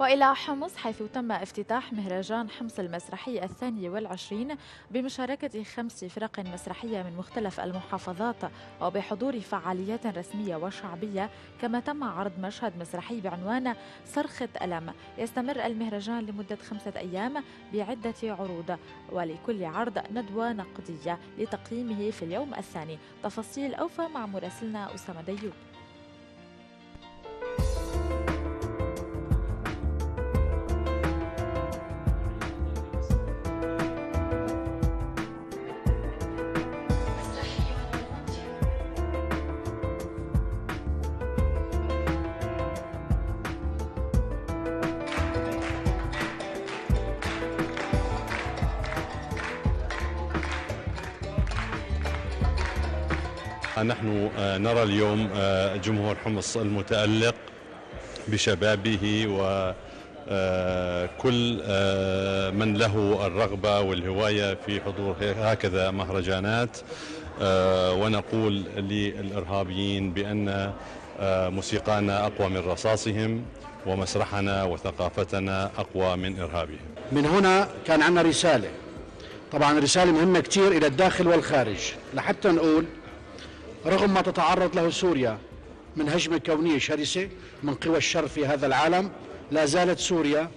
وإلى حمص حيث تم افتتاح مهرجان حمص المسرحي الثاني والعشرين بمشاركة خمس فرق مسرحية من مختلف المحافظات وبحضور فعاليات رسمية وشعبية كما تم عرض مشهد مسرحي بعنوان صرخة ألم. يستمر المهرجان لمدة خمسة أيام بعدة عروض ولكل عرض ندوة نقدية لتقييمه في اليوم الثاني. تفاصيل أوفى مع مراسلنا أسامة ديوب. نحن آه، نرى اليوم آه، جمهور حمص المتألق بشبابه وكل آه، من له الرغبة والهواية في حضور هكذا مهرجانات. ونقول للإرهابيين بأن موسيقانا أقوى من رصاصهم ومسرحنا وثقافتنا أقوى من إرهابهم. من هنا كان عندنا رسالة. طبعا رسالة مهمة كثير إلى الداخل والخارج. لحتى نقول رغم ما تتعرض له سوريا من هجمة كونية شرسة من قوى الشر في هذا العالم لا زالت سوريا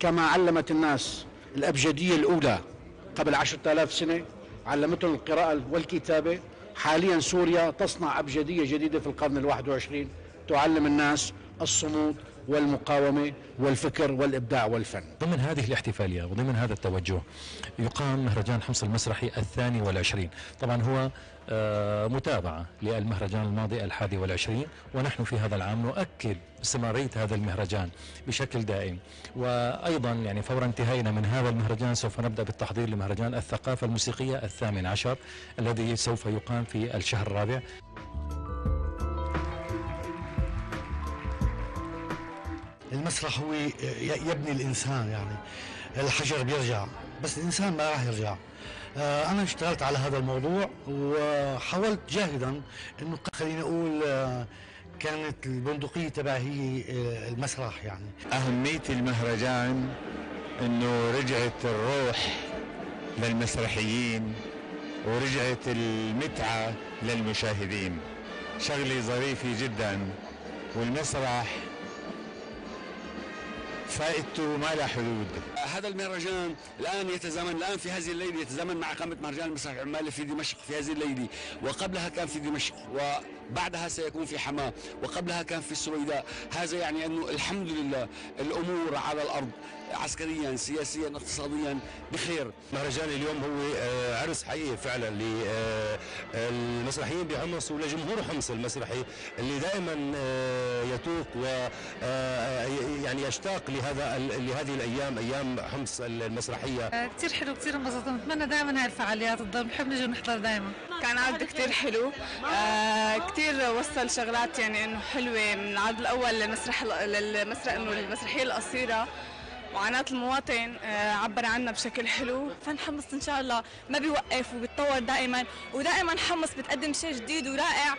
كما علمت الناس الأبجدية الأولى قبل عشرة آلاف سنة علمتهم القراءة والكتابة. حاليا سوريا تصنع أبجدية جديدة في القرن الواحد وعشرين تعلم الناس الصمود والمقاومة والفكر والإبداع والفن. ضمن هذه الاحتفالية وضمن هذا التوجه يقام مهرجان حمص المسرحي الثاني والعشرين. طبعا هو آه، متابعة للمهرجان الماضي الحادي والعشرين ونحن في هذا العام نؤكد استمرارية هذا المهرجان بشكل دائم. وأيضا يعني فور انتهائنا من هذا المهرجان سوف نبدأ بالتحضير لمهرجان الثقافة الموسيقية الثامن عشر الذي سوف يقام في الشهر الرابع. المسرح هو يبني الإنسان يعني. الحجر بيرجع بس الإنسان ما راح يرجع. آه، أنا اشتغلت على هذا الموضوع وحاولت جاهدا إنه خليني أقول آه، كانت البندقية تبعي هي آه، المسرح يعني. أهمية المهرجان إنه رجعت الروح للمسرحيين ورجعت المتعة للمشاهدين. شغلة ظريفة جدا والمسرح فائدته ما لها حدود. هذا المهرجان الآن يتزامن الآن في هذه الليلة يتزامن مع اقامه مهرجان المسرح العمالي في دمشق في هذه الليلة وقبلها كان في دمشق وبعدها سيكون في حماة وقبلها كان في السويداء. هذا يعني أنه الحمد لله الأمور على الأرض. عسكريا سياسيا اقتصاديا بخير. مهرجان اليوم هو آه، عرس حقيقي فعلا للمسرحيين بحمص ولجمهور حمص المسرحي اللي دائما آه، يتوق و آه، يعني يشتاق لهذا لهذه الأيام أيام حمص المسرحية. كثير حلو كثير انبسطت. نتمنى دائما هاي الفعاليات تضل. بنحب نجي ونحضر دائما. كان عرض كثير حلو. آه كثير وصل شغلات يعني إنه حلوة من العرض الأول للمسرح للمسرح إنه المسرحيه القصيرة. معاناة المواطن آه، عبر عنها بشكل حلو. فن حمص إن شاء الله. ما بيوقف وبيتطور دائما ودائما حمص بتقدم شيء جديد ورائع.